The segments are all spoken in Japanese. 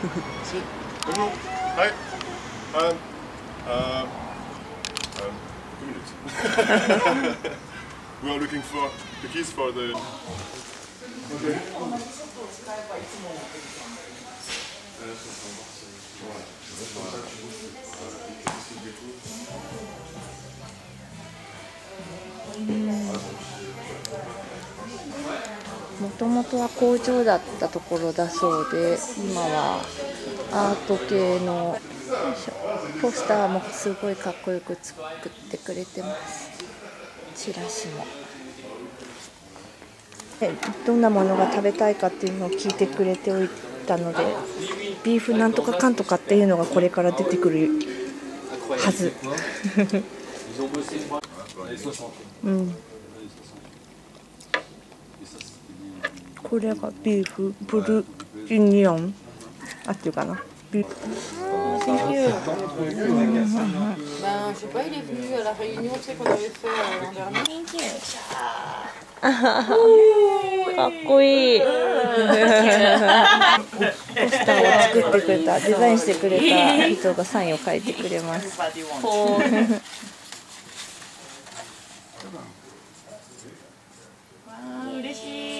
Bonjour. Hi. Um, uh, um, two minutes. we are looking for the keys for the. Okay. ともとは工場だったところだそうで今はアート系のポスターもすごいかっこよく作ってくれてます。チラシも。どんなものが食べたいかっていうのを聞いてくれておいたのでビーフなんとかかんとかっていうのがこれから出てくるはず。うん。これがビーフブルジニオン。あっていうかな。かっこいいポスターを作ってくれたデザインしてくれた人がサインを書いてくれます。嬉しい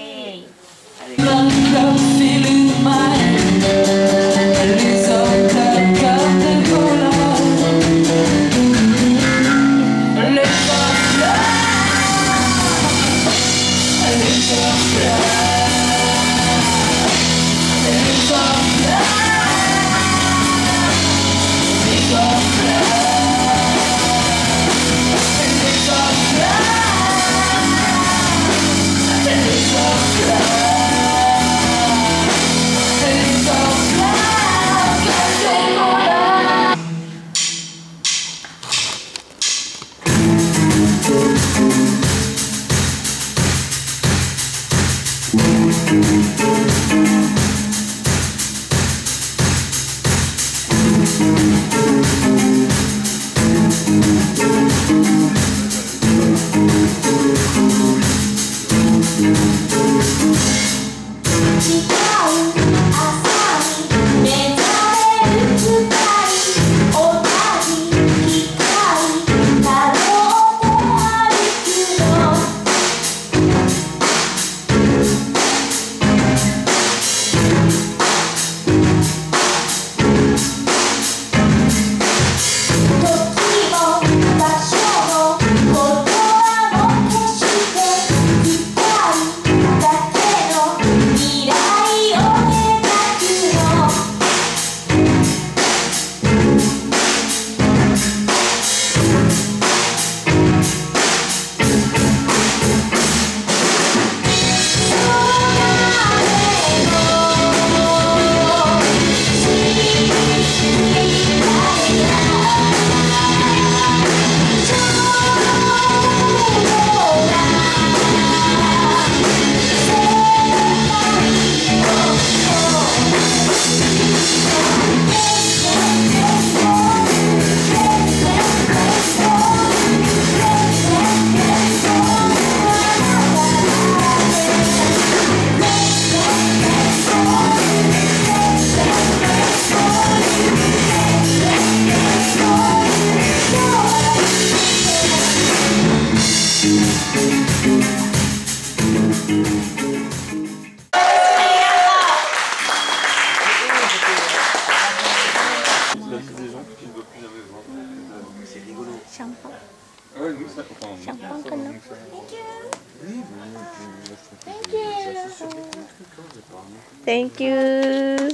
Thank you.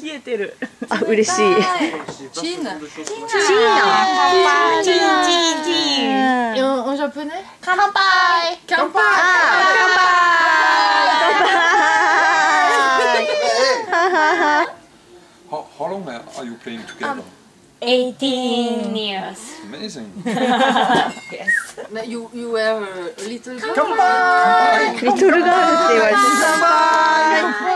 冷えてる。あ、嬉しい。Chin チーナ。チンチンチン。Et en, en japonais 乾杯。Kampai ははは。How, how long are you playing together? 18 years. Amazing. Yes. You, you were a little girl リトルガールって言われて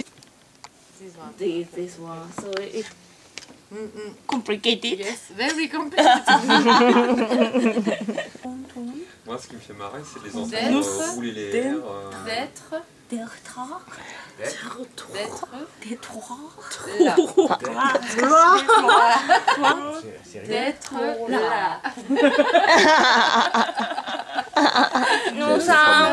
this one. This, one. So it, mm -mm. complicated. Yes, very complicated. Moi, ce qui me fait marrer, c'est les entendre euh, rouler les airs. D'être. Euh. D'être. D'être.